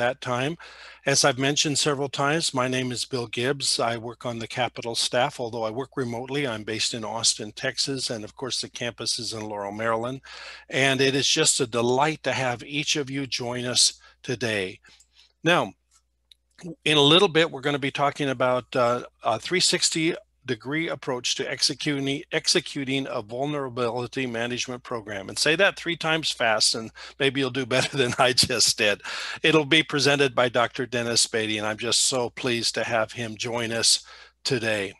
that time. As I've mentioned several times, my name is Bill Gibbs. I work on the Capitol staff, although I work remotely. I'm based in Austin, Texas, and of course the campus is in Laurel, Maryland. And it is just a delight to have each of you join us today. Now, in a little bit, we're going to be talking about uh, 360 degree approach to executing executing a vulnerability management program and say that three times fast and maybe you'll do better than I just did. It'll be presented by Dr. Dennis Beatty and I'm just so pleased to have him join us today.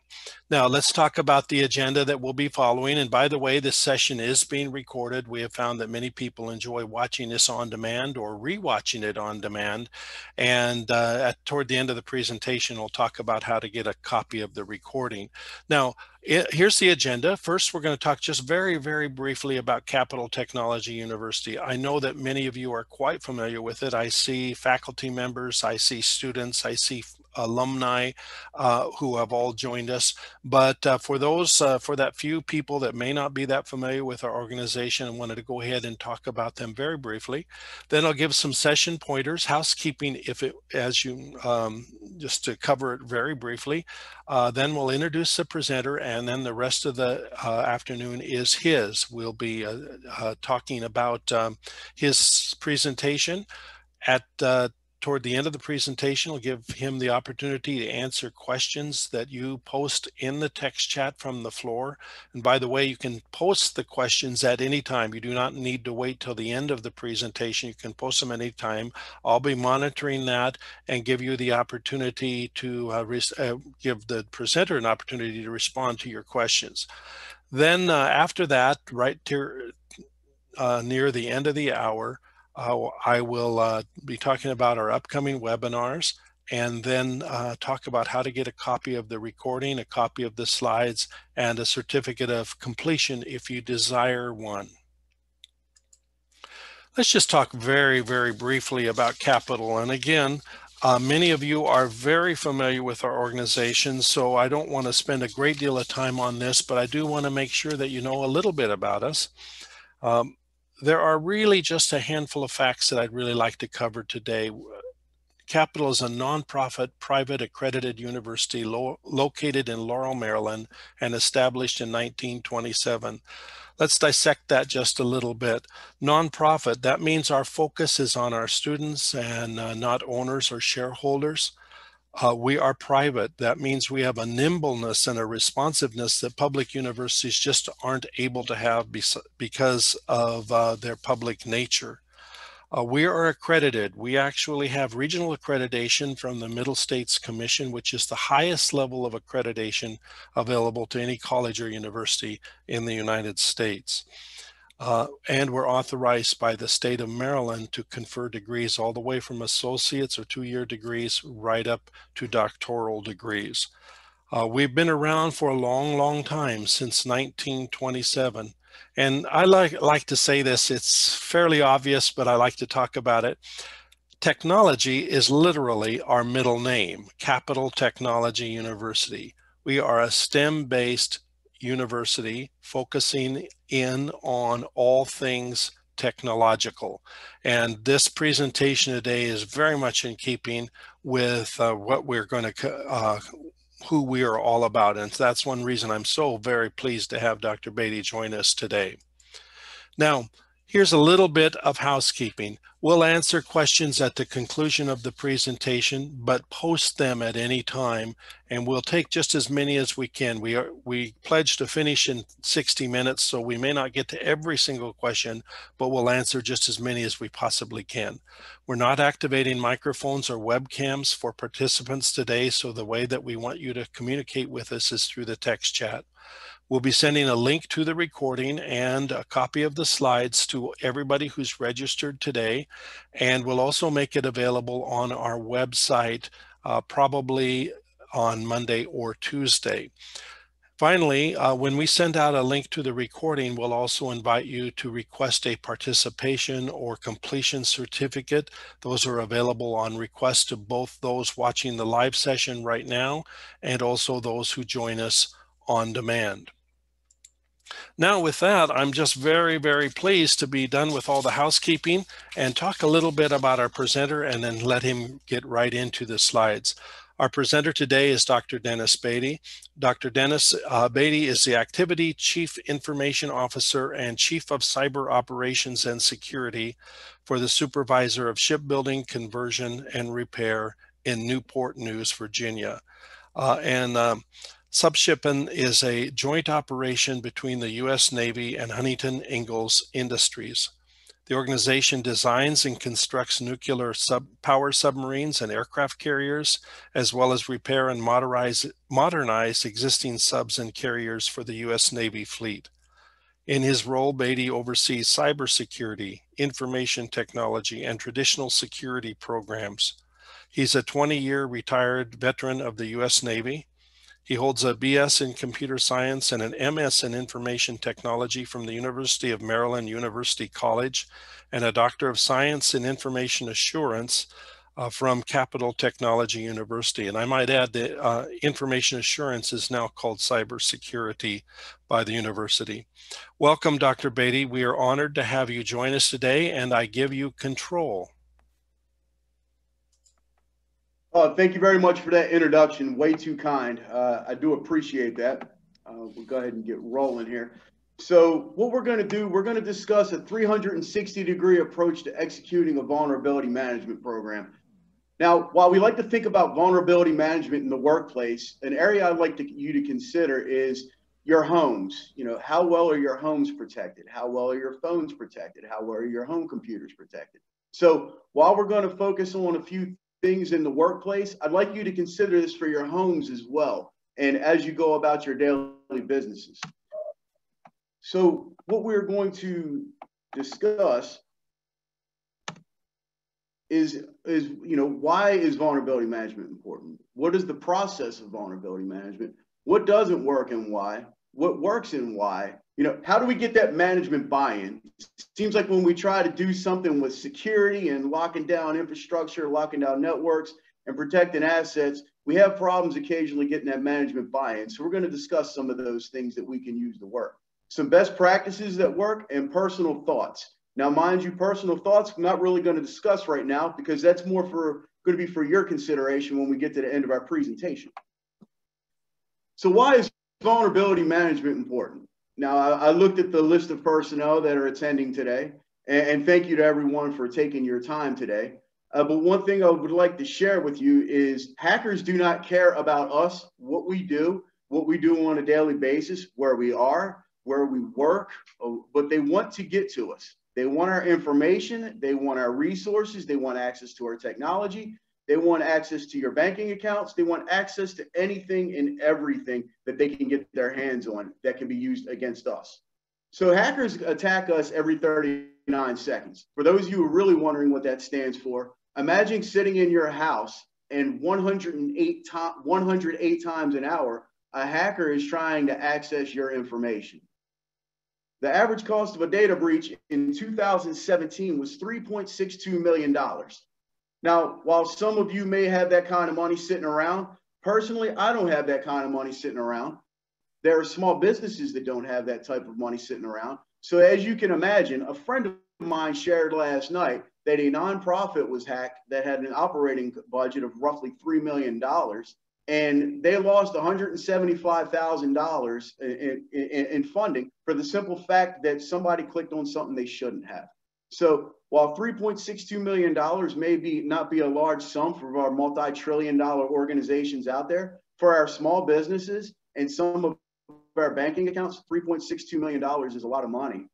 Now let's talk about the agenda that we'll be following. And by the way, this session is being recorded. We have found that many people enjoy watching this on demand or rewatching it on demand. And uh, at, toward the end of the presentation, we'll talk about how to get a copy of the recording. Now, it, here's the agenda. First, we're going to talk just very, very briefly about Capitol Technology University. I know that many of you are quite familiar with it. I see faculty members, I see students, I see alumni uh, who have all joined us. But uh, for those, uh, for that few people that may not be that familiar with our organization and wanted to go ahead and talk about them very briefly, then I'll give some session pointers, housekeeping, if it, as you, um, just to cover it very briefly. Uh, then we'll introduce the presenter and then the rest of the uh, afternoon is his. We'll be uh, talking about um, his presentation at uh, toward the end of the presentation, we'll give him the opportunity to answer questions that you post in the text chat from the floor. And by the way, you can post the questions at any time. You do not need to wait till the end of the presentation. You can post them any time. I'll be monitoring that and give you the opportunity to uh, uh, give the presenter an opportunity to respond to your questions. Then uh, after that, right to, uh, near the end of the hour, I will uh, be talking about our upcoming webinars and then uh, talk about how to get a copy of the recording, a copy of the slides, and a certificate of completion if you desire one. Let's just talk very, very briefly about Capitol. And again, uh, many of you are very familiar with our organization, so I don't want to spend a great deal of time on this, but I do want to make sure that you know a little bit about us. Um, there are really just a handful of facts that I'd really like to cover today. Capitol is a nonprofit, private accredited university lo located in Laurel, Maryland, and established in 1927. Let's dissect that just a little bit. Nonprofit, that means our focus is on our students and uh, not owners or shareholders. Uh, we are private. That means we have a nimbleness and a responsiveness that public universities just aren't able to have because of uh, their public nature. Uh, we are accredited. We actually have regional accreditation from the Middle States Commission, which is the highest level of accreditation available to any college or university in the United States. Uh, and we're authorized by the state of Maryland to confer degrees all the way from associates or two-year degrees right up to doctoral degrees. Uh, we've been around for a long, long time, since 1927. And I like, like to say this, it's fairly obvious, but I like to talk about it. Technology is literally our middle name, Capitol Technology University. We are a STEM-based university focusing in on all things technological. And this presentation today is very much in keeping with uh, what we're going to, uh, who we are all about. And that's one reason I'm so very pleased to have Dr. Beatty join us today. Now, Here's a little bit of housekeeping. We'll answer questions at the conclusion of the presentation, but post them at any time, and we'll take just as many as we can. We, are, we pledge to finish in 60 minutes, so we may not get to every single question, but we'll answer just as many as we possibly can. We're not activating microphones or webcams for participants today, so the way that we want you to communicate with us is through the text chat. We'll be sending a link to the recording and a copy of the slides to everybody who's registered today. And we'll also make it available on our website uh, probably on Monday or Tuesday. Finally, uh, when we send out a link to the recording, we'll also invite you to request a participation or completion certificate. Those are available on request to both those watching the live session right now and also those who join us on demand. Now, with that, I'm just very, very pleased to be done with all the housekeeping and talk a little bit about our presenter and then let him get right into the slides. Our presenter today is Dr. Dennis Beatty. Dr. Dennis uh, Beatty is the Activity Chief Information Officer and Chief of Cyber Operations and Security for the Supervisor of Shipbuilding, Conversion, and Repair in Newport News, Virginia. Uh, and um, Subshipping is a joint operation between the U.S. Navy and Huntington Ingalls Industries. The organization designs and constructs nuclear sub power submarines and aircraft carriers, as well as repair and modernize, modernize existing subs and carriers for the U.S. Navy fleet. In his role, Beatty oversees cybersecurity, information technology, and traditional security programs. He's a 20 year retired veteran of the U.S. Navy he holds a BS in computer science and an MS in information technology from the University of Maryland University College and a Doctor of Science in Information Assurance uh, from Capitol Technology University. And I might add that uh, information assurance is now called cybersecurity by the university. Welcome, Dr. Beatty. We are honored to have you join us today, and I give you control. Uh, thank you very much for that introduction. Way too kind. Uh, I do appreciate that. Uh, we'll go ahead and get rolling here. So what we're going to do, we're going to discuss a 360 degree approach to executing a vulnerability management program. Now, while we like to think about vulnerability management in the workplace, an area I'd like to, you to consider is your homes. You know, how well are your homes protected? How well are your phones protected? How well are your home computers protected? So while we're going to focus on a few things in the workplace, I'd like you to consider this for your homes as well and as you go about your daily businesses. So what we're going to discuss is is you know why is vulnerability management important? What is the process of vulnerability management? What doesn't work and why? What works and why? You know, how do we get that management buy-in? Seems like when we try to do something with security and locking down infrastructure, locking down networks, and protecting assets, we have problems occasionally getting that management buy-in. So we're going to discuss some of those things that we can use to work. Some best practices that work and personal thoughts. Now, mind you, personal thoughts, I'm not really going to discuss right now because that's more for going to be for your consideration when we get to the end of our presentation. So why is vulnerability management important? Now, I, I, looked at the list of personnel that are attending today, and, and thank you to everyone for taking your time today. Uh, but one thing I would like to share with you is hackers do not care about us, what we do, what we do on a daily basis, where we are, where we work, uh, but they want to get to us. They want our information, they want our resources, they want access to our technology, they want access to your banking accounts. They want access to anything and everything that they can get their hands on that can be used against us. So hackers attack us every 39 seconds. For those of you who are really wondering what that stands for, imagine sitting in your house and 108, to 108 times an hour, a hacker is trying to access your information. The average cost of a data breach in 2017 was $3.62 million. Now, while some of you may have that kind of money sitting around, personally, I don't have that kind of money sitting around. There are small businesses that don't have that type of money sitting around. So, as you can imagine, a friend of mine shared last night that a nonprofit was hacked that had an operating budget of roughly $3 million. And they lost $175,000 in, in, in funding for the simple fact that somebody clicked on something they shouldn't have. So while $3.62 million may be not be a large sum for our multi-trillion dollar organizations out there, for our small businesses and some of our banking accounts, $3.62 million is a lot of money.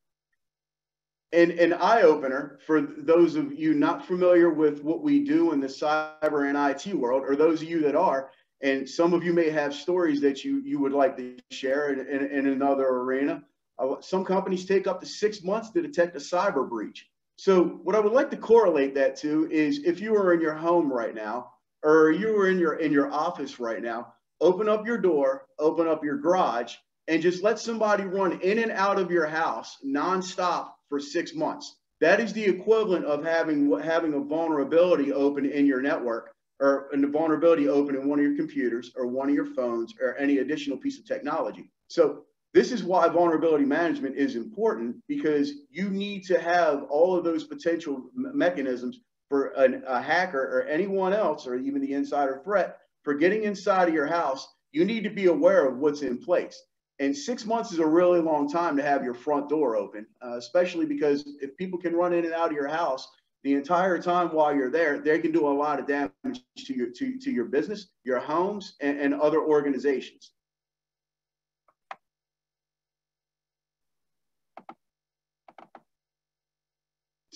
And an eye opener for those of you not familiar with what we do in the cyber and IT world, or those of you that are, and some of you may have stories that you, you would like to share in, in, in another arena. Uh, some companies take up to six months to detect a cyber breach. So what I would like to correlate that to is if you are in your home right now, or you are in your in your office right now, open up your door, open up your garage, and just let somebody run in and out of your house nonstop for six months. That is the equivalent of having having a vulnerability open in your network or a vulnerability open in one of your computers or one of your phones or any additional piece of technology. So This is why vulnerability management is important because you need to have all of those potential mechanisms for an, a hacker or anyone else, or even the insider threat, for getting inside of your house. You need to be aware of what's in place. And six months is a really long time to have your front door open, uh, especially because if people can run in and out of your house the entire time while you're there, they can do a lot of damage to your to, to your business, your homes, and, and other organizations.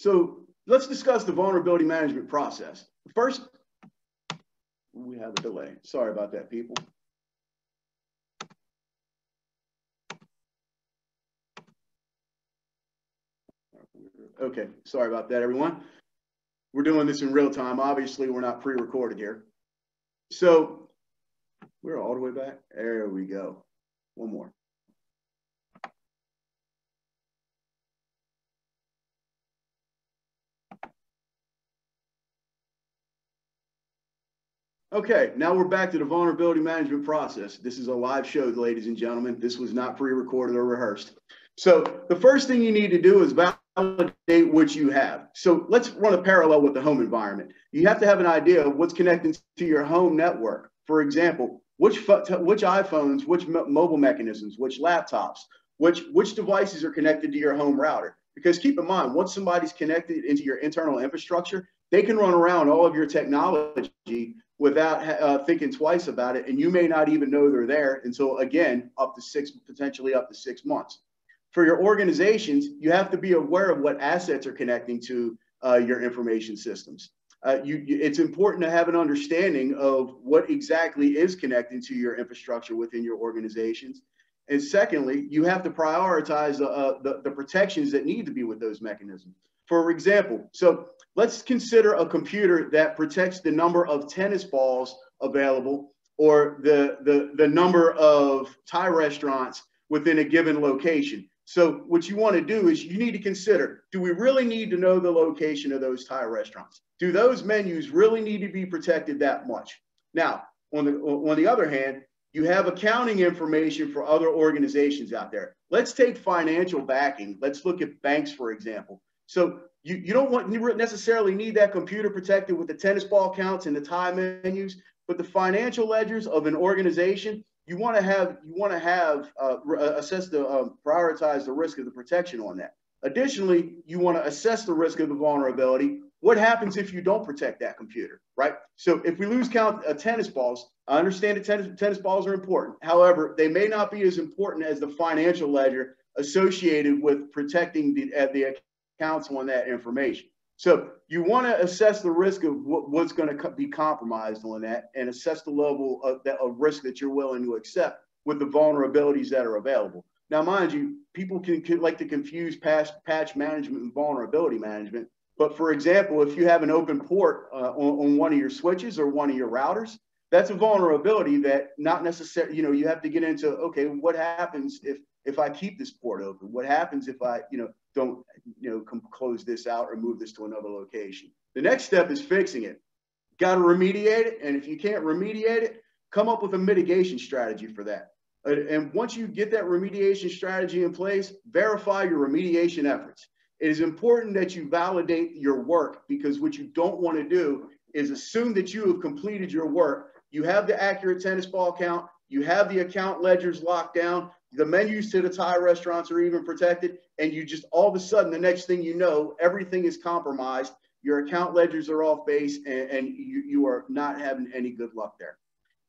So let's discuss the vulnerability management process. First, we have a delay. Sorry about that, people. Okay, sorry about that, everyone. We're doing this in real time. Obviously, we're not pre-recorded here. So we're all the way back. There we go. One more. Okay, now we're back to the vulnerability management process. This is a live show, ladies and gentlemen. This was not pre-recorded or rehearsed. So the first thing you need to do is validate what you have. So let's run a parallel with the home environment. You have to have an idea of what's connecting to your home network. For example, which which iPhones, which mobile mechanisms, which laptops, which which devices are connected to your home router. Because keep in mind, once somebody's connected into your internal infrastructure, they can run around all of your technology without uh, thinking twice about it. And you may not even know they're there until, again, up to six, potentially up to six months. For your organizations, you have to be aware of what assets are connecting to uh, your information systems. Uh, you, you, it's important to have an understanding of what exactly is connecting to your infrastructure within your organizations. And secondly, you have to prioritize uh, the, the protections that need to be with those mechanisms. For example, so let's consider a computer that protects the number of tennis balls available or the, the, the number of Thai restaurants within a given location. So what you want to do is you need to consider, do we really need to know the location of those Thai restaurants? Do those menus really need to be protected that much? Now, on the, on the other hand, you have accounting information for other organizations out there. Let's take financial backing. Let's look at banks, for example. So you, you don't want you necessarily need that computer protected with the tennis ball counts and the Thai menus, but the financial ledgers of an organization, you want to have you want to have uh, uh, assess the um, prioritize the risk of the protection on that. Additionally, you want to assess the risk of the vulnerability. What happens if you don't protect that computer, right? So if we lose count of tennis balls, I understand that tennis, tennis balls are important. However, they may not be as important as the financial ledger associated with protecting the, uh, the counsel on that information. So you want to assess the risk of what, what's going to be compromised on that and assess the level of, that, of risk that you're willing to accept with the vulnerabilities that are available. Now, mind you, people can, can like to confuse patch, patch management and vulnerability management. But for example, if you have an open port uh, on, on one of your switches or one of your routers, that's a vulnerability that not necessarily, you know, you have to get into, okay, what happens if if I keep this port open? What happens if I, you know, don't, you know, close this out or move this to another location? The next step is fixing it. Got to remediate it. And if you can't remediate it, come up with a mitigation strategy for that. And once you get that remediation strategy in place, verify your remediation efforts. It is important that you validate your work because what you don't want to do is assume that you have completed your work. You have the accurate tennis ball count, you have the account ledgers locked down, the menus to the Thai restaurants are even protected, and you just all of a sudden, the next thing you know, everything is compromised. Your account ledgers are off base, and, and you, you are not having any good luck there.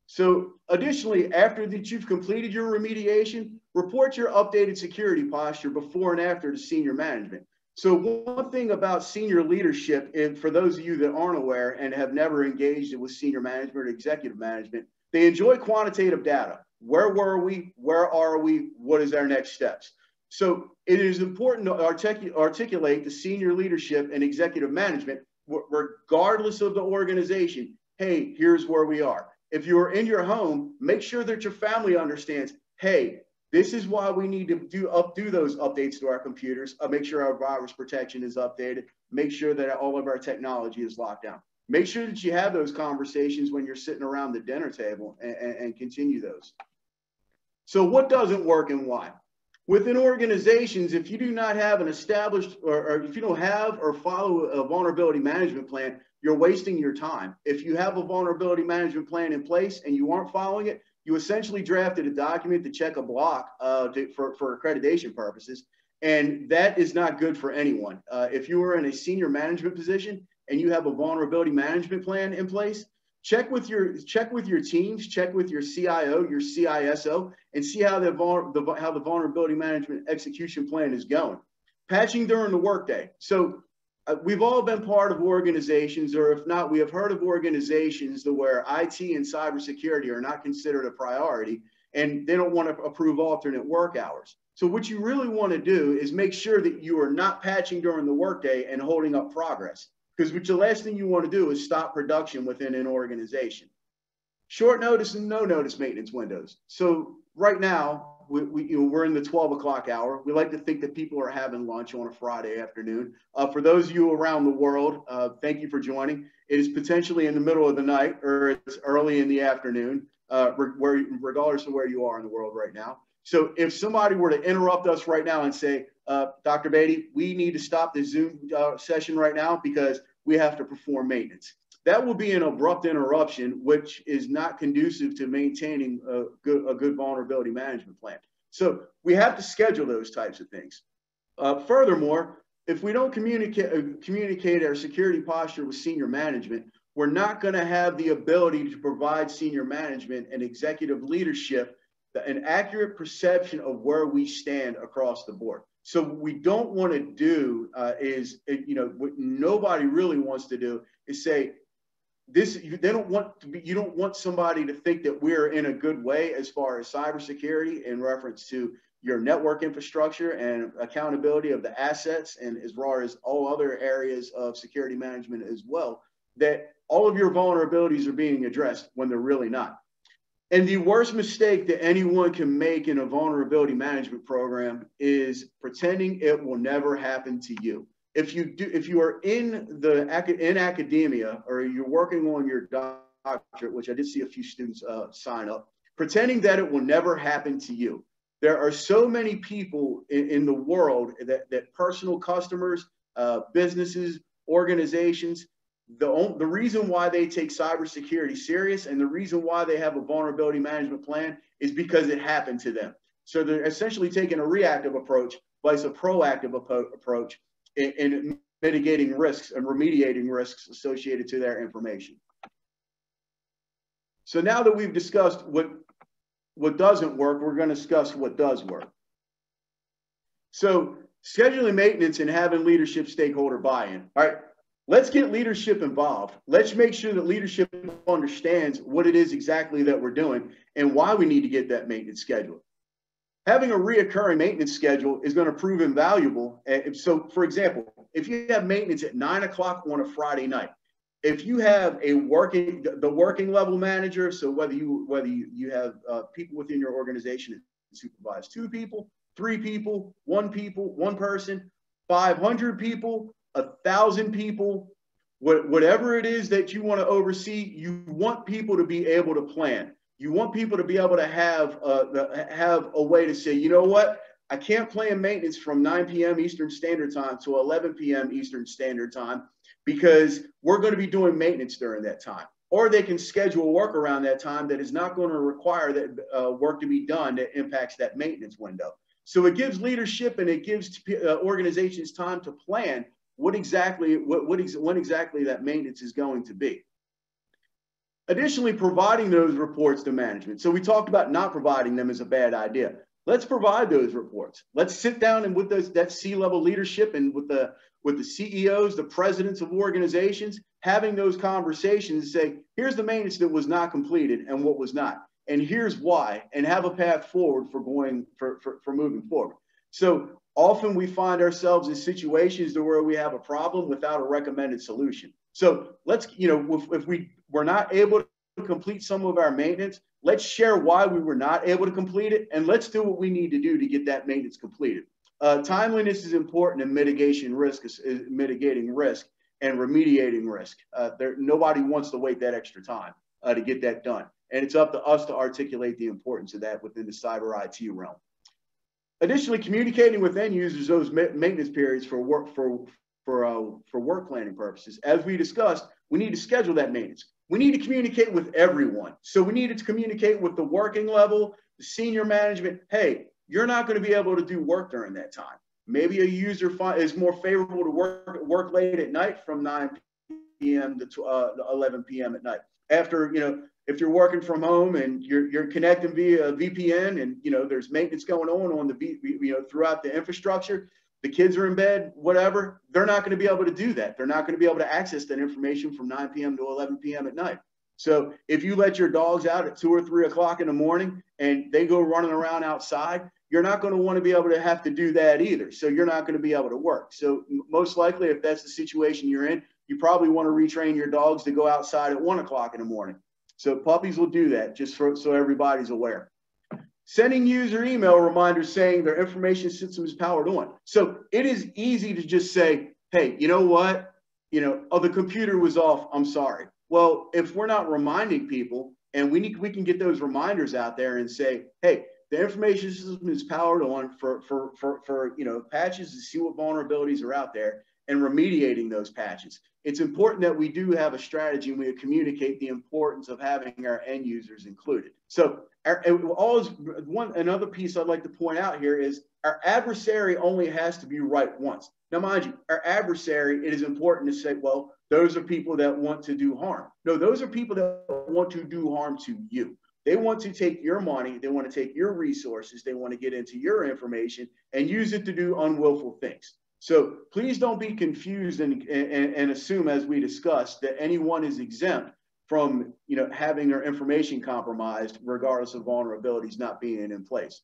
So, additionally, after that you've completed your remediation, report your updated security posture before and after to senior management. So, one thing about senior leadership, and for those of you that aren't aware and have never engaged with senior management or executive management, they enjoy quantitative data. Where were we? Where are we? What is our next steps? So it is important to artic- articulate the senior leadership and executive management, regardless of the organization. Hey, here's where we are. If you're in your home, make sure that your family understands. Hey, this is why we need to do up do those updates to our computers. Uh, make sure our virus protection is updated. Make sure that all of our technology is locked down. Make sure that you have those conversations when you're sitting around the dinner table and, and, and continue those. So what doesn't work and why? Within organizations, if you do not have an established or, or, if you don't have or follow a vulnerability management plan, you're wasting your time. If you have a vulnerability management plan in place and you aren't following it, you essentially drafted a document to check a block uh, to, for, for accreditation purposes. And that is not good for anyone. Uh, if you are in a senior management position and you have a vulnerability management plan in place, check with your check with your teams, check with your CIO, your CISO, and see how the, the how the vulnerability management execution plan is going. Patching during the workday. So uh, we've all been part of organizations, or if not, we have heard of organizations where IT and cybersecurity are not considered a priority, and they don't want to approve alternate work hours. So what you really want to do is make sure that you are not patching during the workday and holding up progress. Because the last thing you want to do is stop production within an organization. Short notice and no notice maintenance windows. So right now, we, we, you know, we're in the 12 o'clock hour. We like to think that people are having lunch on a Friday afternoon. Uh, for those of you around the world, uh, thank you for joining. It is potentially in the middle of the night or it's early in the afternoon, uh, where, regardless of where you are in the world right now. So if somebody were to interrupt us right now and say, uh, Dr. Beatty, we need to stop the Zoom uh, session right now because we have to perform maintenance. That will be an abrupt interruption, which is not conducive to maintaining a good, a good vulnerability management plan. So we have to schedule those types of things. Uh, furthermore, if we don't communicate, uh, communicate our security posture with senior management, we're not going to have the ability to provide senior management and executive leadership an accurate perception of where we stand across the board. So what we don't want to do uh, is, you know, what nobody really wants to do is say, this they don't want to be you don't want somebody to think that we're in a good way as far as cybersecurity in reference to your network infrastructure and accountability of the assets and as far as all other areas of security management as well that all of your vulnerabilities are being addressed when they're really not and the worst mistake that anyone can make in a vulnerability management program is pretending it will never happen to you. If you do, if you are in the in academia or you're working on your doctorate, which I did see a few students uh, sign up, pretending that it will never happen to you. There are so many people in, in the world that, that personal customers, uh, businesses, organizations the, the reason why they take cybersecurity serious and the reason why they have a vulnerability management plan is because it happened to them. So they're essentially taking a reactive approach, but it's a proactive approach in, in mitigating risks and remediating risks associated to their information. So now that we've discussed what, what doesn't work, we're going to discuss what does work. So scheduling maintenance and having leadership stakeholder buy-in. All right, Let's get leadership involved. Let's make sure that leadership understands what it is exactly that we're doing and why we need to get that maintenance schedule. Having a reoccurring maintenance schedule is going to prove invaluable. So, for example, if you have maintenance at nine o'clock on a Friday night, if you have a working the working level manager, so whether you whether you, you have uh, people within your organization that supervise two people, three people, one people, one person, 500 people, a thousand people, what, whatever it is that you want to oversee, you want people to be able to plan. You want people to be able to have uh, have a way to say, you know what, I can't plan maintenance from 9 p.m. Eastern Standard Time to 11 p.m. Eastern Standard Time because we're going to be doing maintenance during that time. Or they can schedule work around that time that is not going to require that uh, work to be done that impacts that maintenance window. So it gives leadership and it gives uh, organizations time to plan what exactly what, what ex, when exactly that maintenance is going to be. Additionally, providing those reports to management. So we talked about not providing them is a bad idea. Let's provide those reports. Let's sit down and with those that C-level leadership and with the with the CEOs, the presidents of organizations, having those conversations and say, here's the maintenance that was not completed and what was not. And here's why, and have a path forward for going for, for, for moving forward. So often we find ourselves in situations where we have a problem without a recommended solution. So let's, you know, if, if we were not able to complete some of our maintenance, let's share why we were not able to complete it, and let's do what we need to do to get that maintenance completed. Uh, timeliness is important in mitigation risk, is, is mitigating risk and remediating risk. Uh, there, nobody wants to wait that extra time uh, to get that done. And it's up to us to articulate the importance of that within the cyber IT realm. Additionally, communicating with end users those maintenance periods for work for for uh, for work planning purposes. As we discussed, we need to schedule that maintenance. We need to communicate with everyone. So we needed to communicate with the working level, the senior management. Hey, you're not going to be able to do work during that time. Maybe a user is more favorable to work work late at night from 9 p.m. to uh, 11 p.m. at night. After you know if you're working from home and you're, you're connecting via VPN and you know there's maintenance going on on the you know throughout the infrastructure, the kids are in bed, whatever, they're not going to be able to do that. They're not going to be able to access that information from 9 p.m. to 11 p.m. at night. So if you let your dogs out at two or three o'clock in the morning and they go running around outside, you're not going to want to be able to have to do that either. So you're not going to be able to work. So most likely, if that's the situation you're in, you probably want to retrain your dogs to go outside at one o'clock in the morning. So puppies will do that just for, so everybody's aware. Sending user email reminders saying their information system is powered on. So it is easy to just say, hey, you know what? You know, oh, the computer was off. I'm sorry. Well, if we're not reminding people and we need we can get those reminders out there and say, hey, the information system is powered on for for for, for you know patches to see what vulnerabilities are out there and remediating those patches it's important that we do have a strategy and we communicate the importance of having our end users included. So our, always one another piece I'd like to point out here is our adversary only has to be right once. Now, mind you, our adversary, it is important to say, well, those are people that want to do harm. No, those are people that want to do harm to you. They want to take your money, they want to take your resources, they want to get into your information and use it to do unwillful things. So please don't be confused and, and, and, assume, as we discussed, that anyone is exempt from you know, having their information compromised, regardless of vulnerabilities not being in place.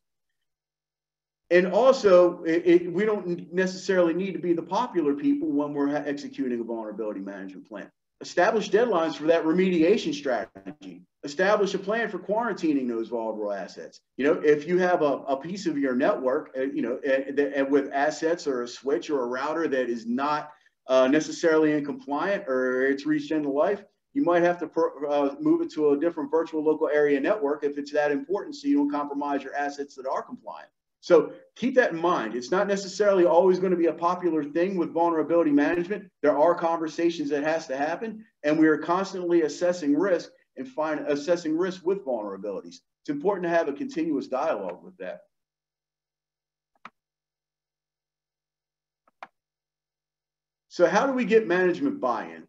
And also, it, it, we don't necessarily need to be the popular people when we're executing a vulnerability management plan. Establish deadlines for that remediation strategy establish a plan for quarantining those vulnerable assets. You know, if you have a, a piece of your network, uh, you know, and, and with assets or a switch or a router that is not uh, necessarily in compliant or it's reached end of life, you might have to per, uh, move it to a different virtual local area network if it's that important so you don't compromise your assets that are compliant. So keep that in mind. It's not necessarily always going to be a popular thing with vulnerability management. There are conversations that has to happen, and we are constantly assessing risk and find assessing risk with vulnerabilities. It's important to have a continuous dialogue with that. So how do we get management buy-in?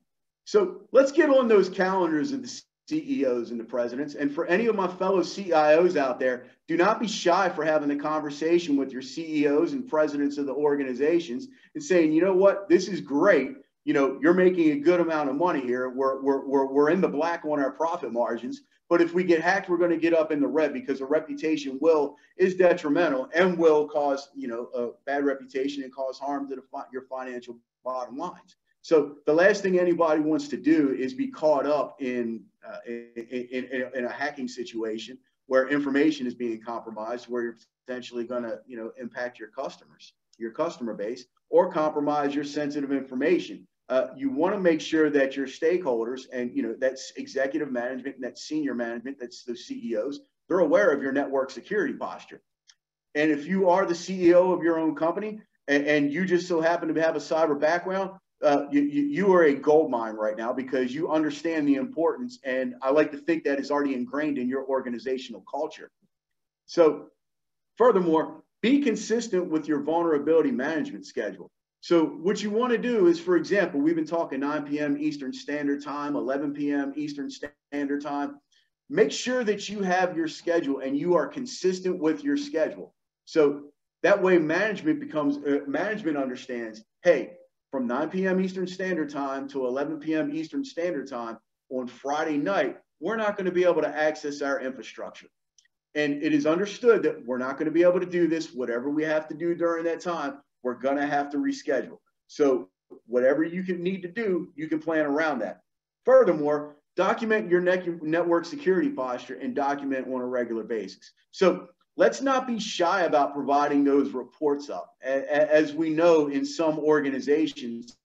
So let's get on those calendars of the CEOs and the presidents. And for any of my fellow CIOs out there, do not be shy for having the conversation with your CEOs and presidents of the organizations and saying, you know what, this is great you know, you're making a good amount of money here. We're, we're, we're, we're in the black on our profit margins. But if we get hacked, we're going to get up in the red because a reputation will is detrimental and will cause, you know, a bad reputation and cause harm to the, your financial bottom lines. So the last thing anybody wants to do is be caught up in, uh, in, in, in, a hacking situation where information is being compromised, where you're potentially going to, you know, impact your customers, your customer base, or compromise your sensitive information uh, you want to make sure that your stakeholders and you know that's executive management and that senior management that's the ceos they're aware of your network security posture. And if you are the ceo of your own company and, and you just so happen to have a cyber background uh, you, you are a gold mine right now because you understand the importance and i like to think that is already ingrained in your organizational culture. So furthermore be consistent with your vulnerability management schedule so what you want to do is, for example, we've been talking 9 p.m. Eastern Standard Time, 11 p.m. Eastern Standard Time. Make sure that you have your schedule and you are consistent with your schedule. So that way management becomes, uh, management understands, hey, from 9 p.m. Eastern Standard Time to 11 p.m. Eastern Standard Time on Friday night, we're not going to be able to access our infrastructure. And it is understood that we're not going to be able to do this, whatever we have to do during that time we're going to have to reschedule. So whatever you can need to do, you can plan around that. Furthermore, document your network security posture and document on a regular basis. So let's not be shy about providing those reports up. As we know in some organizations,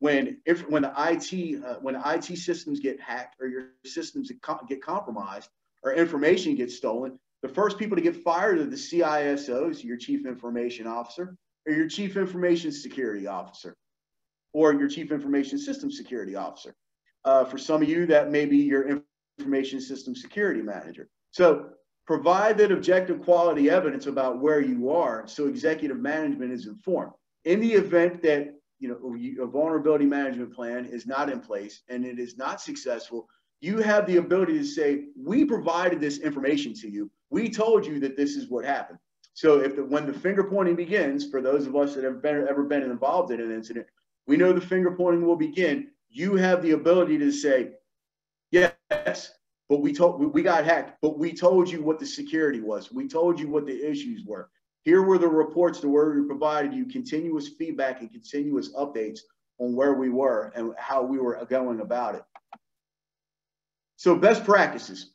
when if when the IT uh, when IT systems get hacked or your systems get compromised or information gets stolen, the first people to get fired are the CISOs, your chief information officer, or your chief information security officer, or your chief information system security officer. Uh, for some of you, that may be your information system security manager. So provide that objective quality evidence about where you are so executive management is informed. In the event that you know a vulnerability management plan is not in place and it is not successful, you have the ability to say, we provided this information to you. We told you that this is what happened. So if the, when the finger pointing begins, for those of us that have been, ever been involved in an incident, we know the finger pointing will begin. You have the ability to say, yes, but we told we got hacked, but we told you what the security was. We told you what the issues were. Here were the reports to where we provided you continuous feedback and continuous updates on where we were and how we were going about it. So best practices.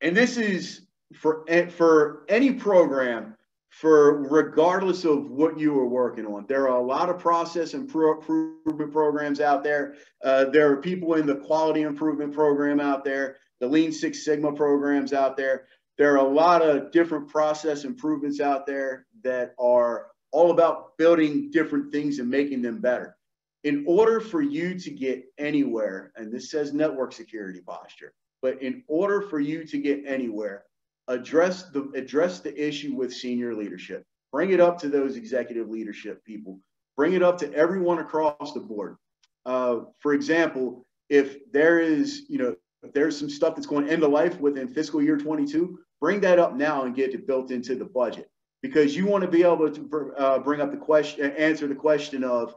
And this is for, for any program, for regardless of what you are working on. There are a lot of process improvement programs out there. Uh, there are people in the quality improvement program out there, the Lean Six Sigma programs out there. There are a lot of different process improvements out there that are all about building different things and making them better in order for you to get anywhere, and this says network security posture, but in order for you to get anywhere, address the address the issue with senior leadership. Bring it up to those executive leadership people. Bring it up to everyone across the board. Uh, for example, if there is, you know, if there's some stuff that's going to end of life within fiscal year 22, bring that up now and get it built into the budget because you want to be able to uh, bring up the question, answer the question of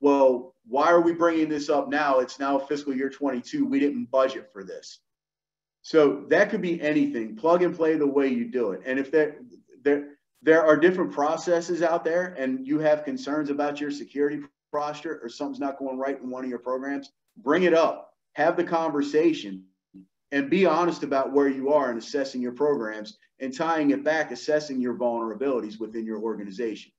well, why are we bringing this up now? It's now fiscal year 22. We didn't budget for this. So that could be anything. Plug and play the way you do it. And if there, there, there are different processes out there and you have concerns about your security posture or something's not going right in one of your programs, bring it up. Have the conversation and be honest about where you are in assessing your programs and tying it back, assessing your vulnerabilities within your organization.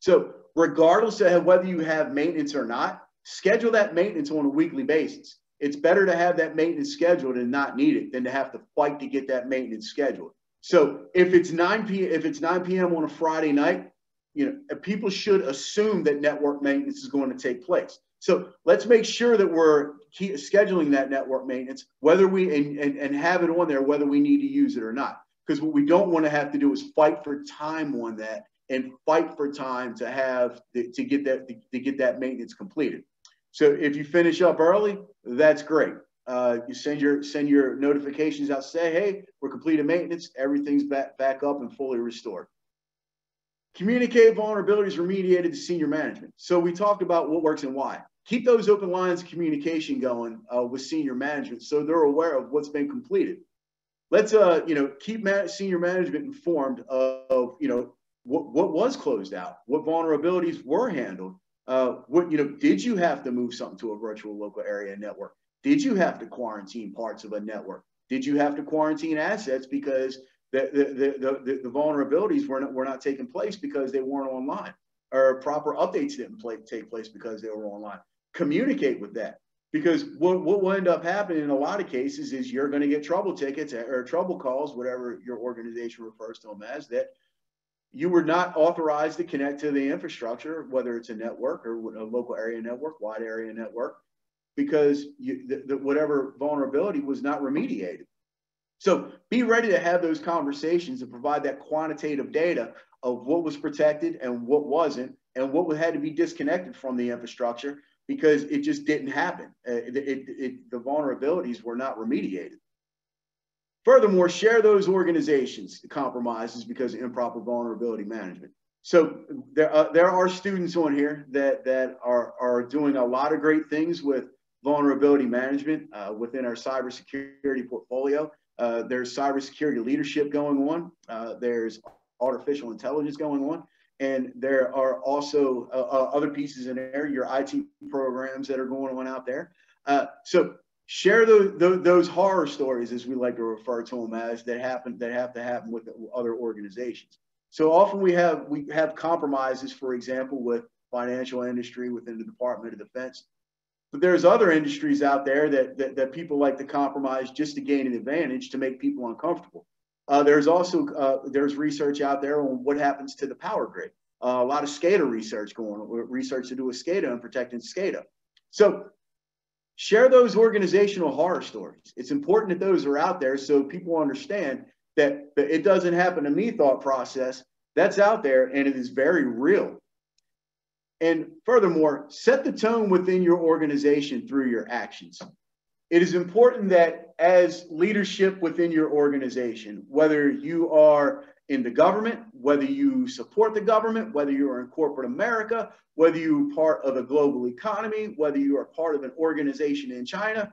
So regardless of whether you have maintenance or not, schedule that maintenance on a weekly basis. It's better to have that maintenance scheduled and not need it than to have to fight to get that maintenance scheduled. So if it's 9 p if it's 9 p.m. on a Friday night, you know, uh, people should assume that network maintenance is going to take place. So let's make sure that we're scheduling that network maintenance, whether we and, and, and have it on there, whether we need to use it or not. Because what we don't want to have to do is fight for time on that and fight for time to have to get that to get that maintenance completed. So if you finish up early, that's great. Uh, you send your send your notifications out. Say, hey, we're completing maintenance. Everything's back back up and fully restored. Communicate vulnerabilities remediated to senior management. So we talked about what works and why. Keep those open lines of communication going uh, with senior management so they're aware of what's been completed. Let's uh, you know keep senior management informed of, of you know what, what was closed out, what vulnerabilities were handled. Uh, what you know, did you have to move something to a virtual local area network? Did you have to quarantine parts of a network? Did you have to quarantine assets because the the the, the, the vulnerabilities were not, were not taking place because they weren't online, or proper updates didn't play, take place because they were online? Communicate with that because what, what will end up happening in a lot of cases is you're going to get trouble tickets or trouble calls, whatever your organization refers to them as, that you were not authorized to connect to the infrastructure, whether it's a network or a local area network, wide area network, because you, the, the, whatever vulnerability was not remediated. So be ready to have those conversations and provide that quantitative data of what was protected and what wasn't, and what had to be disconnected from the infrastructure because it just didn't happen. Uh, it, it, it, the vulnerabilities were not remediated. Furthermore, share those organizations compromises because of improper vulnerability management. So there, uh, there are students on here that, that are, are doing a lot of great things with vulnerability management uh, within our cybersecurity portfolio. Uh, there's cybersecurity leadership going on. Uh, there's artificial intelligence going on. And there are also uh, uh, other pieces in there, your IT programs that are going on out there. so share the, the, those horror stories, as we like to refer to them as, that happen that have to happen with other organizations. So often we have we have compromises, for example, with financial industry within the Department of Defense. But there's other industries out there that, that, that people like to compromise just to gain an advantage to make people uncomfortable. Uh, there's also uh, there's research out there on what happens to the power grid. Uh, a lot of SCADA research going on, research to do with SCADA and protecting SCADA. So share those organizational horror stories. It's important that those are out there so people understand that it doesn't happen to me thought process that's out there and it is very real. And furthermore, set the tone within your organization through your actions. It is important that as leadership within your organization, whether you are in the government, whether you support the government, whether you are in corporate America, whether you're part of a global economy, whether you are part of an organization in China,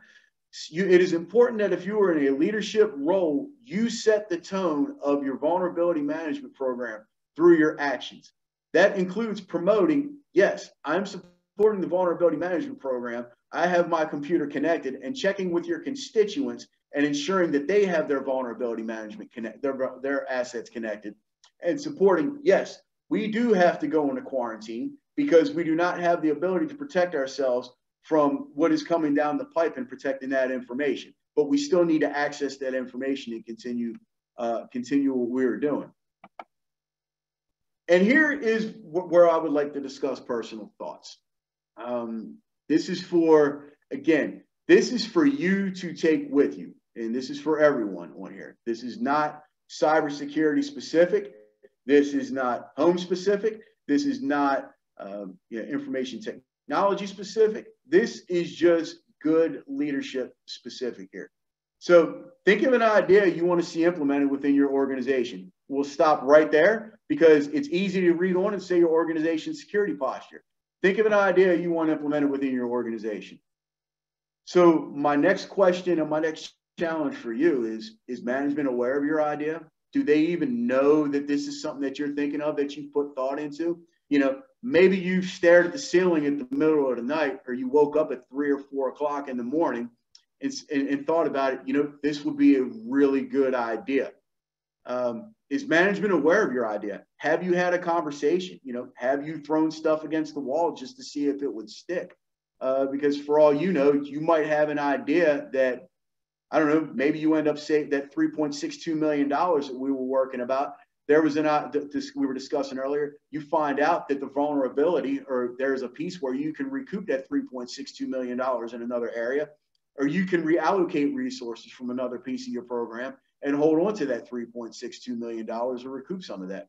you, it is important that if you are in a leadership role, you set the tone of your vulnerability management program through your actions. That includes promoting, yes, I'm supporting the vulnerability management program. I have my computer connected and checking with your constituents and ensuring that they have their vulnerability management connect their, their assets connected and supporting, yes, we do have to go into quarantine because we do not have the ability to protect ourselves from what is coming down the pipe and protecting that information. But we still need to access that information and continue uh, continue what we're doing. And here is where I would like to discuss personal thoughts. Um, this is for, again, this is for you to take with you. And this is for everyone on here. This is not cybersecurity specific. This is not home specific. This is not um, you know, information technology specific. This is just good leadership specific here. So think of an idea you want to see implemented within your organization. We'll stop right there because it's easy to read on and say your organization's security posture. Think of an idea you want implemented within your organization. So my next question and my next challenge for you is, is management aware of your idea? Do they even know that this is something that you're thinking of that you put thought into? You know, maybe you stared at the ceiling at the middle of the night or you woke up at three or four o'clock in the morning and, and, and thought about it, you know, this would be a really good idea. Um, is management aware of your idea? Have you had a conversation? You know, have you thrown stuff against the wall just to see if it would stick? Uh, because for all you know, you might have an idea that I don't know, maybe you end up saying that 3.62 million dollars that we were working about. There was an uh, this we were discussing earlier. You find out that the vulnerability, or there's a piece where you can recoup that 3.62 million dollars in another area, or you can reallocate resources from another piece of your program and hold on to that $3.62 million or recoup some of that.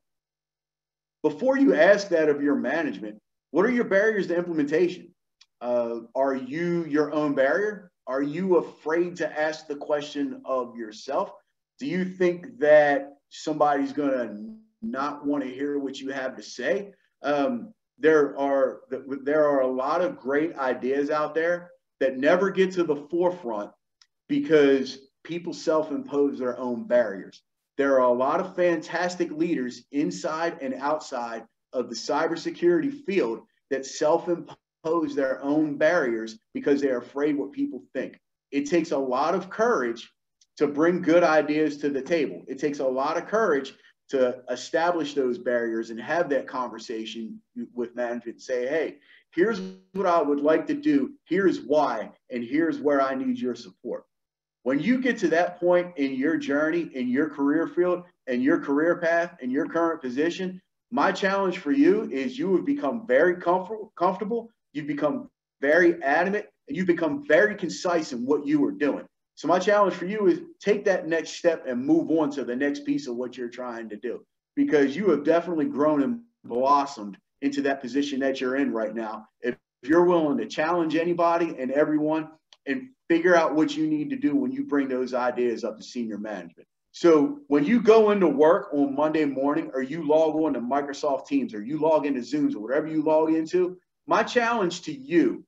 Before you ask that of your management, what are your barriers to implementation? Uh, are you your own barrier? Are you afraid to ask the question of yourself? Do you think that somebody's going to not want to hear what you have to say? Um, there are there are a lot of great ideas out there that never get to the forefront because people self impose their own barriers. There are a lot of fantastic leaders inside and outside of the cybersecurity field that self impose their own barriers because they're afraid what people think. It takes a lot of courage to bring good ideas to the table. It takes a lot of courage to establish those barriers and have that conversation with management and say, hey, here's what I would like to do, here's why, and here's where I need your support. When you get to that point in your journey, in your career field, and your career path, and your current position, my challenge for you is you have become very comfortable, comfortable. You become very adamant, and you've become very concise in what you are doing. So my challenge for you is take that next step and move on to the next piece of what you're trying to do, because you have definitely grown and blossomed into that position that you're in right now. If you're willing to challenge anybody and everyone and figure out what you need to do when you bring those ideas up to senior management. So when you go into work on Monday morning or you log on to Microsoft Teams or you log into Zooms or whatever you log into, my challenge to you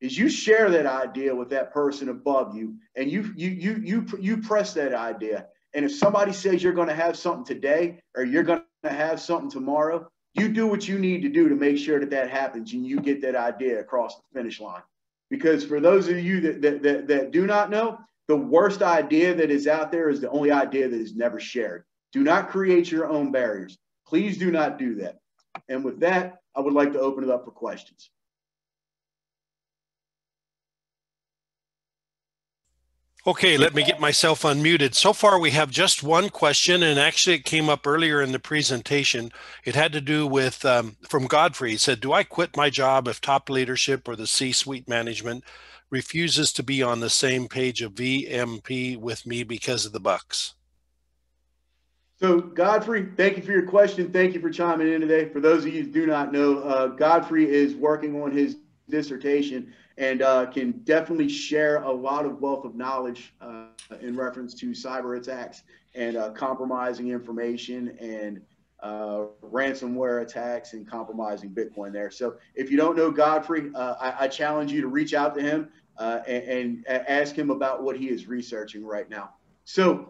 is you share that idea with that person above you and you you you you you press that idea. And if somebody says you're going to have something today or you're going to have something tomorrow, you do what you need to do to make sure that that happens and you get that idea across the finish line. Because for those of you that, that, that, that do not know, the worst idea that is out there is the only idea that is never shared. Do not create your own barriers. Please do not do that. And with that, I would like to open it up for questions. Okay, let me get myself unmuted. So far, we have just one question, and actually, it came up earlier in the presentation. It had to do with um, from Godfrey. He said, "Do I quit my job if top leadership or the C-suite management refuses to be on the same page of VMP with me because of the bucks?" So, Godfrey, thank you for your question. Thank you for chiming in today. For those of you who do not know, uh, Godfrey is working on his dissertation and uh, can definitely share a lot of wealth of knowledge uh, in reference to cyber attacks and uh, compromising information and uh, ransomware attacks and compromising Bitcoin there. So if you don't know Godfrey, uh, I, I, challenge you to reach out to him uh, and, and, ask him about what he is researching right now. So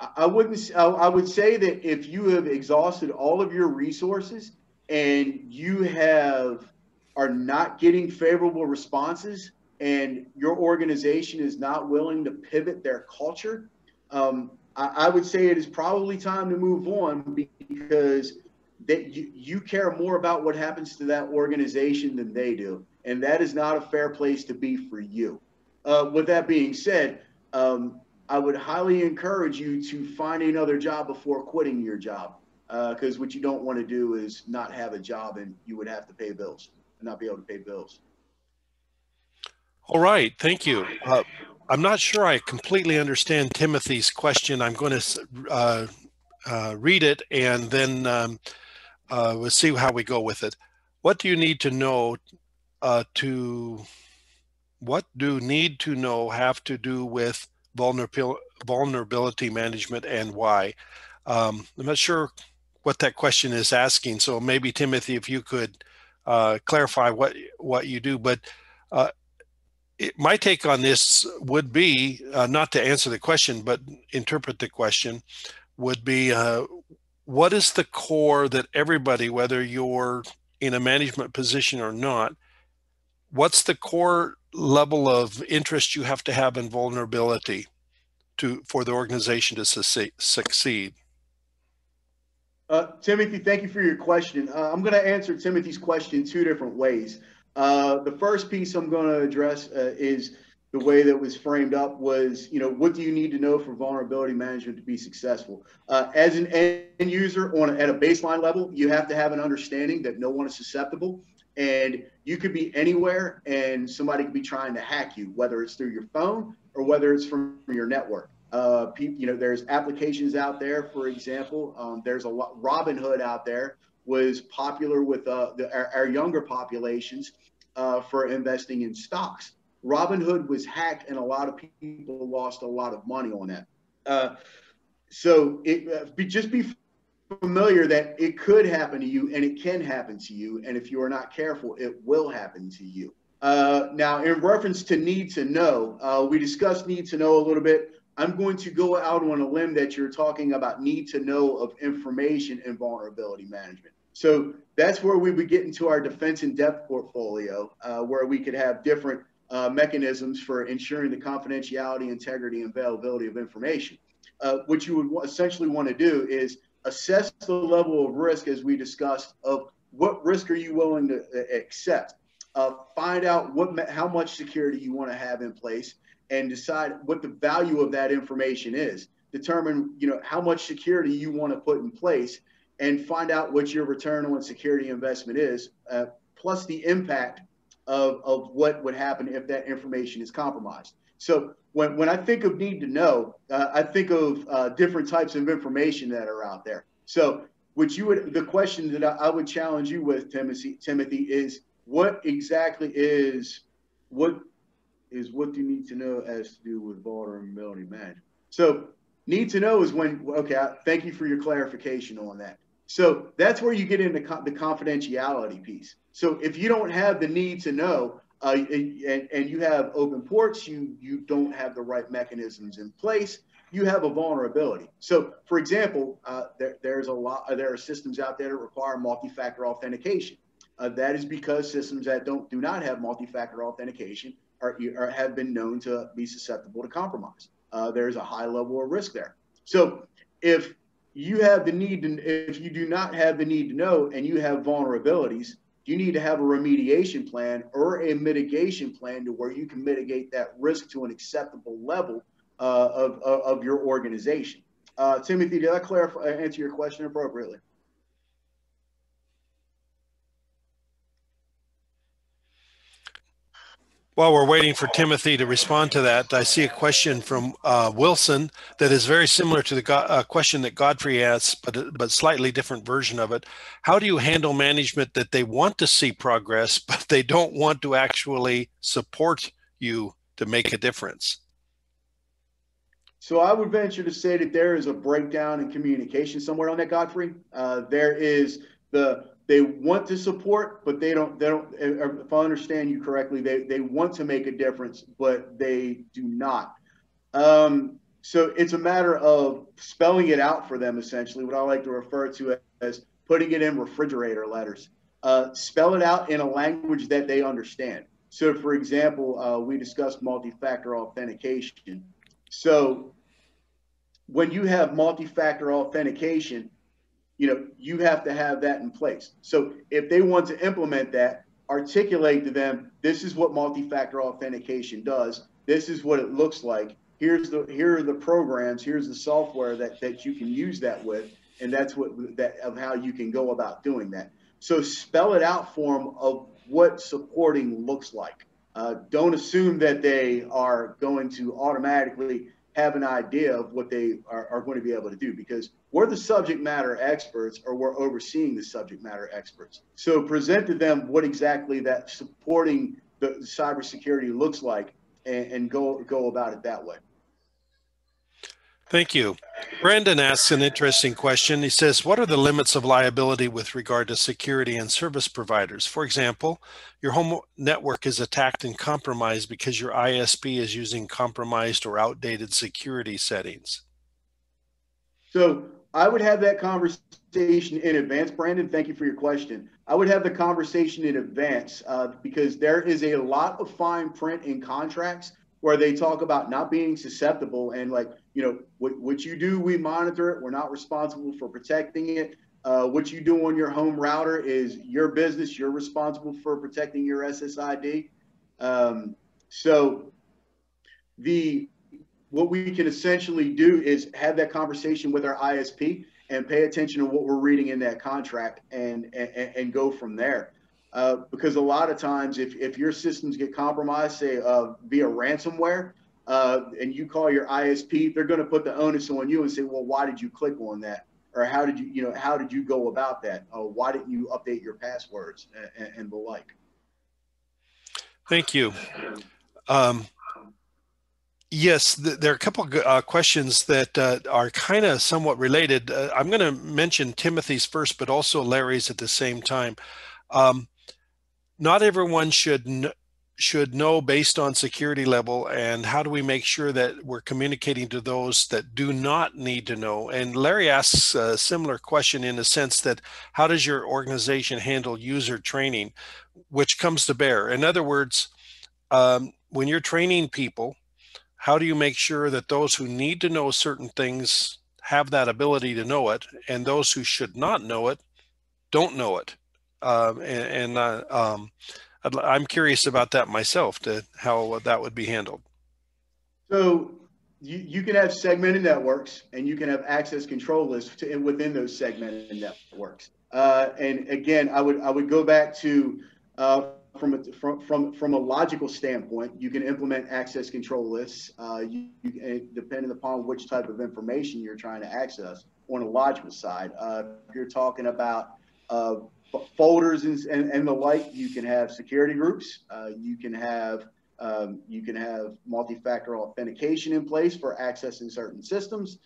I wouldn't. I would say that if you have exhausted all of your resources and you have are not getting favorable responses and your organization is not willing to pivot their culture, um, I, I, would say it is probably time to move on because that you, you care more about what happens to that organization than they do. And that is not a fair place to be for you. Uh, with that being said, um, I would highly encourage you to find another job before quitting your job. Because uh, what you don't want to do is not have a job and you would have to pay bills and not be able to pay bills. All right, thank you. Uh, I'm not sure I completely understand Timothy's question. I'm going to uh, uh, read it and then um, uh, we'll see how we go with it. What do you need to know uh, to, what do need to know have to do with vulnerability, management and why? Um, I'm not sure what that question is asking. So maybe Timothy, if you could uh, clarify what what you do. But uh, it, my take on this would be uh, not to answer the question, but interpret the question. Would be uh, what is the core that everybody, whether you're in a management position or not, what's the core level of interest you have to have in vulnerability to for the organization to succeed? Uh, Timothy, thank you for your question. Uh, I'm going to answer Timothy's question two different ways. Uh, the first piece I'm going to address uh, is the way that was framed up was, you know, what do you need to know for vulnerability management to be successful? Uh, as an end user on at a baseline level, you have to have an understanding that no one is susceptible and you could be anywhere and somebody could be trying to hack you, whether it's through your phone or whether it's from your network. Uh, you know, there's applications out there. For example, um, there's a lot. Robinhood out there was popular with uh, the, our, our, younger populations uh, for investing in stocks. Robinhood was hacked, and a lot of people lost a lot of money on that. Uh, so it uh, be, just be familiar that it could happen to you, and it can happen to you, and if you are not careful, it will happen to you. Uh, now, in reference to need to know, we discussed need to know a little bit. I'm going to go out on a limb that you're talking about need to know of information and vulnerability management. So that's where we would get into our defense in depth portfolio, uh, where we could have different uh, mechanisms for ensuring the confidentiality, integrity, and availability of information. Uh, what you would essentially want to do is assess the level of risk, as we discussed, of what risk are you willing to uh, accept. Uh, find out what how much security you want to have in place, and decide what the value of that information is. Determine, you know, how much security you want to put in place and find out what your return on security investment is, uh, plus the impact of, of what would happen if that information is compromised. So when, when I think of need to know, uh, I think of uh, different types of information that are out there. So what you would, the question that I, I would challenge you with, Timothy, Timothy, is what exactly is what is what do you need to know as to do with vulnerability management. So need to know is when, okay, I, thank you for your clarification on that. So that's where you get into co- the confidentiality piece. So if you don't have the need to know, uh, and, and you have open ports, you you don't have the right mechanisms in place. You have a vulnerability. So, for example, uh, there, there's a lot. There are systems out there that require multi-factor authentication. Uh, that is because systems that don't do not have multi-factor authentication are, are, have been known to be susceptible to compromise. Uh, there's a high level of risk there. So if you have the need to, if you do not have the need to know and you have vulnerabilities, you need to have a remediation plan or a mitigation plan to where you can mitigate that risk to an acceptable level uh, of, of, of, your organization. Uh, Timothy, did I clarify, answer your question appropriately? While we're waiting for Timothy to respond to that, I see a question from uh, Wilson that is very similar to the go- uh, question that Godfrey asked, but but slightly different version of it. How do you handle management that they want to see progress, but they don't want to actually support you to make a difference? So I would venture to say that there is a breakdown in communication somewhere on that, Godfrey. Uh, there is the they want to support, but they don't. They don't. If I understand you correctly, they they want to make a difference, but they do not. Um, so it's a matter of spelling it out for them. Essentially, what I like to refer to as putting it in refrigerator letters. Uh, spell it out in a language that they understand. So, for example, uh, we discussed multi-factor authentication. So, when you have multi-factor authentication, you know, you have to have that in place. So if they want to implement that, articulate to them, this is what multi-factor authentication does. This is what it looks like. Here's the here are the programs, here's the software that that you can use that with, and that's what that of how you can go about doing that. So spell it out for them of what supporting looks like. Uh, don't assume that they are going to automatically have an idea of what they are, are, going to be able to do because we're the subject matter experts or we're overseeing the subject matter experts. So present to them what exactly that supporting the cybersecurity looks like and, and go go about it that way. Thank you. Brandon asks an interesting question. He says, What are the limits of liability with regard to security and service providers? For example, your home network is attacked and compromised because your ISP is using compromised or outdated security settings. So I would have that conversation in advance. Brandon, thank you for your question. I would have the conversation in advance uh, because there is a lot of fine print in contracts where they talk about not being susceptible and like you know what, what you do we monitor it we're not responsible for protecting it uh, what you do on your home router is your business you're responsible for protecting your ssid um, so the what we can essentially do is have that conversation with our isp and pay attention to what we're reading in that contract and and, and go from there uh, because a lot of times, if, if your systems get compromised, say uh, via ransomware, uh, and you call your ISP, they're going to put the onus on you and say, "Well, why did you click on that?" Or how did you, you know, how did you go about that? Why didn't you update your passwords and, and the like? Thank you. Um, yes, th- there are a couple of uh, questions that uh, are kind of somewhat related. Uh, I'm going to mention Timothy's first, but also Larry's at the same time. Um, not everyone should should know based on security level and how do we make sure that we're communicating to those that do not need to know and larry asks a similar question in the sense that how does your organization handle user training which comes to bear in other words um, when you're training people how do you make sure that those who need to know certain things have that ability to know it and those who should not know it don't know it um, and, and uh, um, I'm curious about that myself, to how that would be handled. So you, you can have segmented networks and you can have access control lists to, within those segmented networks. Uh, and again, I would I would go back to uh, from a, from from from a logical standpoint, you can implement access control lists. Uh, you, you, depending upon which type of information you're trying to access on a logical side. Uh, if you're talking about uh, folders and, and, and, the like. You can have security groups. Uh, you can have um, you can have multi-factor authentication in place for accessing certain systems.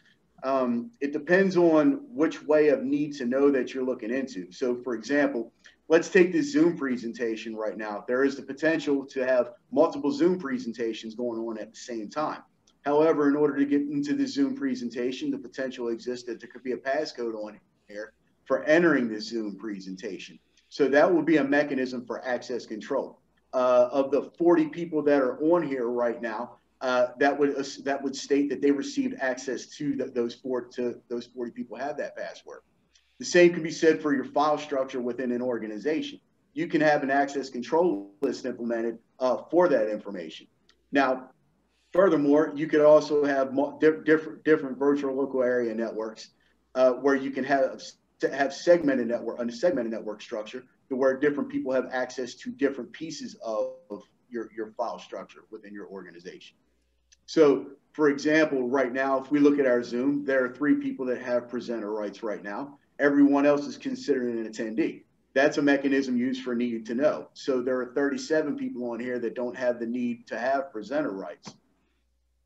Um, it depends on which way of need to know that you're looking into. So, for example, let's take this Zoom presentation right now. There is the potential to have multiple Zoom presentations going on at the same time. However, in order to get into the Zoom presentation, the potential exists that there could be a passcode on here for entering the Zoom presentation. So that will be a mechanism for access control. Uh, of the 40 people that are on here right now, uh, that would uh, that would state that they received access to the, those four to those 40 people have that password. The same can be said for your file structure within an organization. you can have an access control list implemented uh, for that information. Now, furthermore, you could also have different different virtual local area networks uh, where you can have have segmented network a segmented network structure to where different people have access to different pieces of, of your, your file structure within your organization. So, for example, right now, if we look at our Zoom, there are three people that have presenter rights right now. Everyone else is considered an attendee. That's a mechanism used for need to know. So there are 37 people on here that don't have the need to have presenter rights.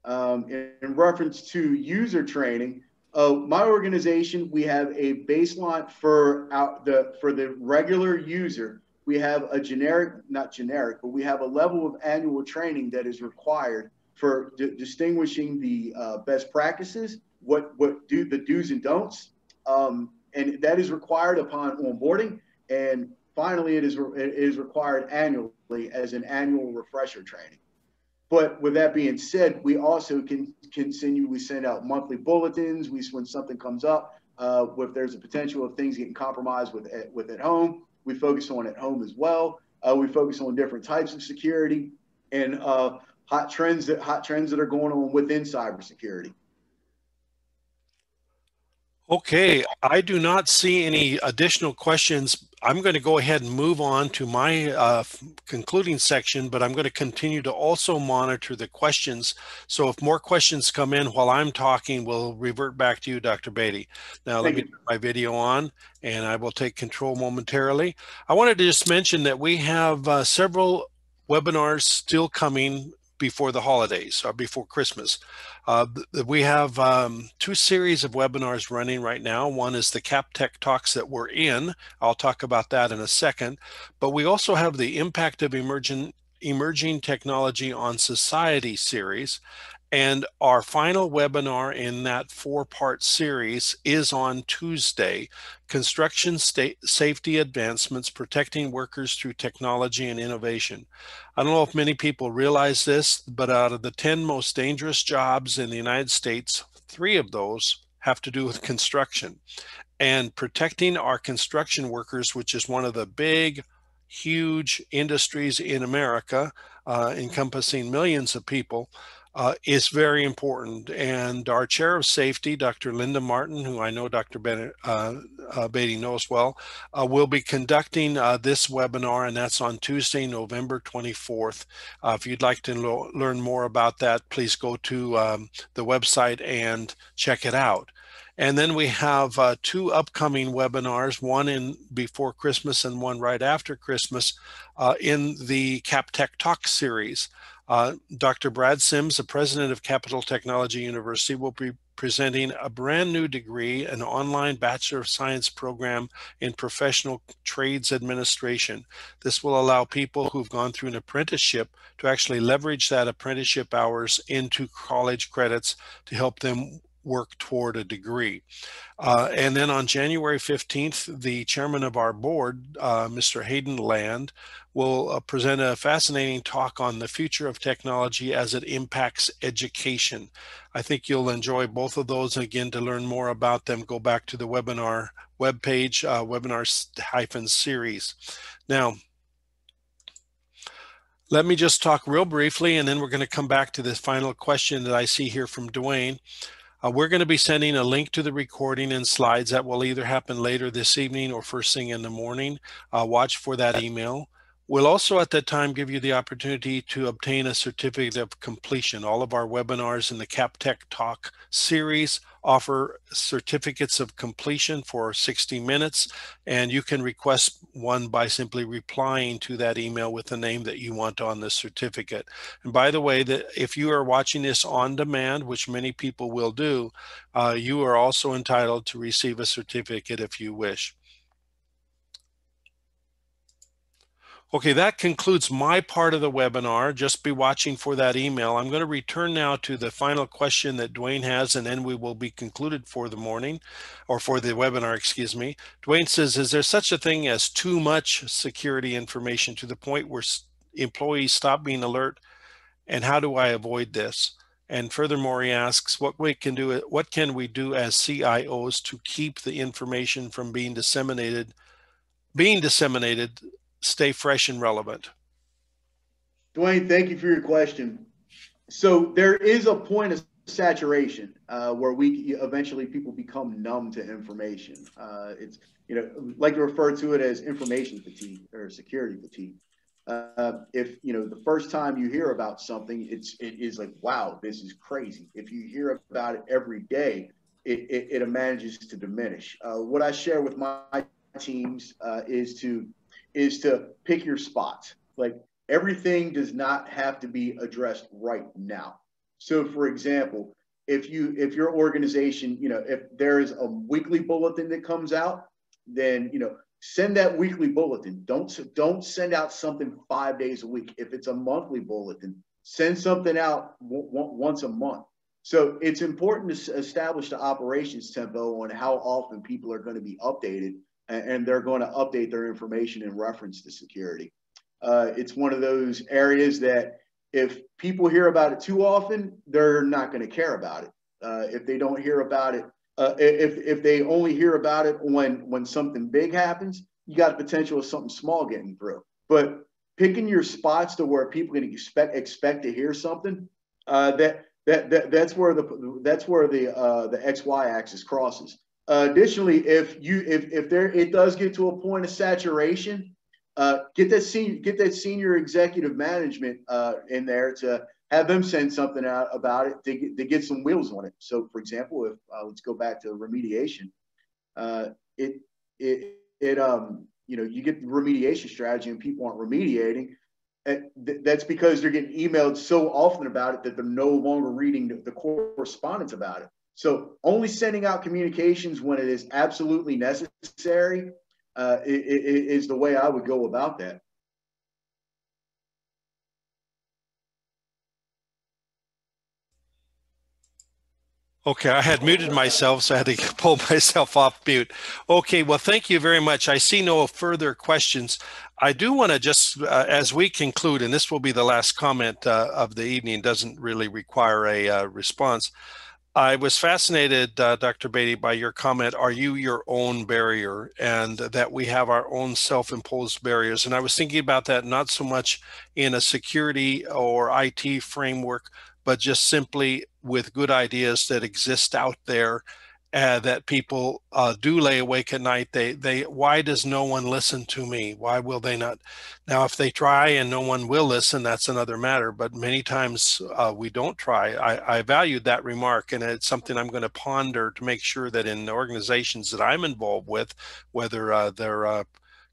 Um, in, in, reference to user training, uh, my organization, we have a baseline for out the for the regular user. We have a generic, not generic, but we have a level of annual training that is required for distinguishing the uh, best practices, what what do the do's and don'ts, um, and that is required upon onboarding. And finally, it is it is required annually as an annual refresher training. But with that being said, we also can continue. We send out monthly bulletins. We when something comes up, uh, if there's a potential of things getting compromised with with at home, we focus on at home as well. Uh, we focus on different types of security and uh, hot trends that hot trends that are going on within cybersecurity. Okay, I do not see any additional questions. I'm going to go ahead and move on to my uh, concluding section, but I'm going to continue to also monitor the questions. So if more questions come in while I'm talking, we'll revert back to you, Dr. Beatty. Now Thank let me turn my video on and I will take control momentarily. I wanted to just mention that we have uh, several webinars still coming before the holidays or before Christmas. Uh, we have um, two series of webinars running right now. One is the CapTech talks that we're in. I'll talk about that in a second. But we also have the impact of emerging emerging technology on society series. And our final webinar in that four part series is on Tuesday Construction State Safety Advancements Protecting Workers Through Technology and Innovation. I don't know if many people realize this, but out of the 10 most dangerous jobs in the United States, three of those have to do with construction. And protecting our construction workers, which is one of the big, huge industries in America, uh, encompassing millions of people, uh, is very important. And our chair of safety, Dr. Linda Martin, who I know Dr. Bennett, uh, uh, Beatty knows well, uh, will be conducting uh, this webinar, and that's on Tuesday, November 24th. Uh, if you'd like to learn more about that, please go to um, the website and check it out. And then we have uh, two upcoming webinars, one in before Christmas and one right after Christmas uh, in the CapTech Talk series. Uh, Dr. Brad Sims, the president of Capitol Technology University, will be presenting a brand new degree, an online Bachelor of Science program in professional trades administration. This will allow people who've gone through an apprenticeship to actually leverage that apprenticeship hours into college credits to help them work toward a degree. Uh, and then on January 15th, the chairman of our board, uh, Mr. Hayden Land, will uh, present a fascinating talk on the future of technology as it impacts education. I think you'll enjoy both of those. Again, to learn more about them, go back to the webinar webpage, uh, webinar-series. Now, let me just talk real briefly, and then we're going to come back to this final question that I see here from Dwayne. Uh, we're going to be sending a link to the recording and slides that will either happen later this evening or first thing in the morning. Uh, watch for that email. We'll also at that time give you the opportunity to obtain a certificate of completion. All of our webinars in the CapTech Talk series offer certificates of completion for 60 minutes, and you can request one by simply replying to that email with the name that you want on the certificate. And by the way, that if you are watching this on demand, which many people will do, uh, you are also entitled to receive a certificate if you wish. Okay, that concludes my part of the webinar. Just be watching for that email. I'm going to return now to the final question that Dwayne has, and then we will be concluded for the morning, or for the webinar, excuse me. Dwayne says, is there such a thing as too much security information to the point where employees stop being alert? And how do I avoid this? And furthermore, he asks, what we can do, what can we do as CIOs to keep the information from being disseminated, being disseminated stay fresh and relevant? Dwayne, thank you for your question. So there is a point of saturation uh, where we eventually people become numb to information. Uh, it's you know like to refer to it as information fatigue or security fatigue. Uh, if you know the first time you hear about something, it's it is like wow, this is crazy. If you hear about it every day, it it, it manages to diminish. Uh, what I share with my teams uh, is to is to pick your spots. Like everything does not have to be addressed right now. So, for example, if you if your organization, you know, if there is a weekly bulletin that comes out, then you know send that weekly bulletin. Don't don't send out something five days a week. If it's a monthly bulletin, send something out once a month. So it's important to establish the operations tempo on how often people are going to be updated, and they're going to update their information in reference to security. Uh, it's one of those areas that if people hear about it too often, they're not going to care about it. Uh, if they don't hear about it, uh, if if they only hear about it when when something big happens, you got the potential of something small getting through. But picking your spots to where people can expect expect to hear something, uh, that, that that that's where the that's where the uh, the X Y axis crosses. Uh, additionally, if you if if there it does get to a point of saturation, uh, get that senior get that senior executive management uh, in there to have them send something out about it to get, to get some wheels on it. So, for example, if uh, let's go back to remediation, uh, it it it um you know you get the remediation strategy and people aren't remediating. Th- that's because they're getting emailed so often about it that they're no longer reading the correspondence about it. So, only sending out communications when it is absolutely necessary uh, is the way I would go about that. Okay, I had muted myself, so I had to pull myself off mute. Okay, well, thank you very much. I see no further questions. I do want to just, uh, as we conclude, and this will be the last comment uh, of the evening, doesn't really require a uh, response. I was fascinated, uh, Dr. Beatty, by your comment, are you your own barrier? And that we have our own self imposed barriers. And I was thinking about that not so much in a security or IT framework, but just simply with good ideas that exist out there uh, that people uh, do lay awake at night. They, they, why does no one listen to me? Why will they not? Now, if they try and no one will listen, that's another matter. But many times uh, we don't try. I, I valued that remark, and it's something I'm going to ponder to make sure that in the organizations that I'm involved with, whether uh, they're uh,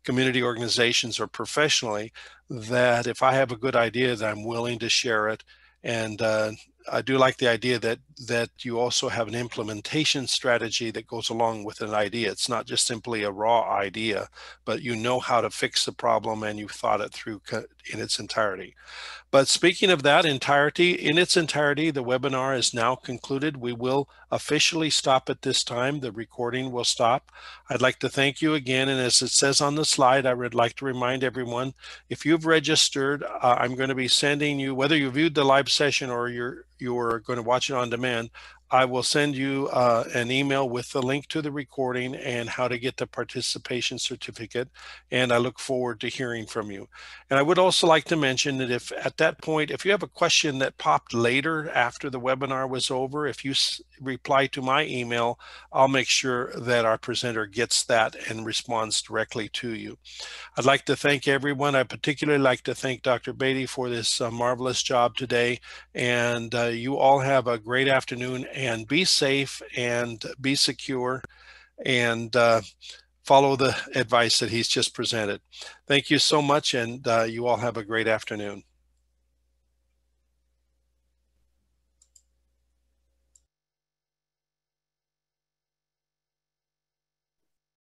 community organizations or professionally, that if I have a good idea, that I'm willing to share it and uh, I do like the idea that that you also have an implementation strategy that goes along with an idea. It's not just simply a raw idea, but you know how to fix the problem and you've thought it through in its entirety. But speaking of that entirety, in its entirety, the webinar is now concluded. We will officially stop at this time. The recording will stop. I'd like to thank you again. And as it says on the slide, I would like to remind everyone, if you've registered, uh, I'm going to be sending you, whether you viewed the live session or you're, you're going to watch it on demand, I will send you uh, an email with the link to the recording and how to get the participation certificate. And I look forward to hearing from you. And I would also like to mention that if at that point, if you have a question that popped later after the webinar was over, if you reply to my email, I'll make sure that our presenter gets that and responds directly to you. I'd like to thank everyone. I particularly like to thank Dr. Beatty for this uh, marvelous job today. And uh, you all have a great afternoon and be safe and be secure and uh, follow the advice that he's just presented. Thank you so much, and uh, you all have a great afternoon.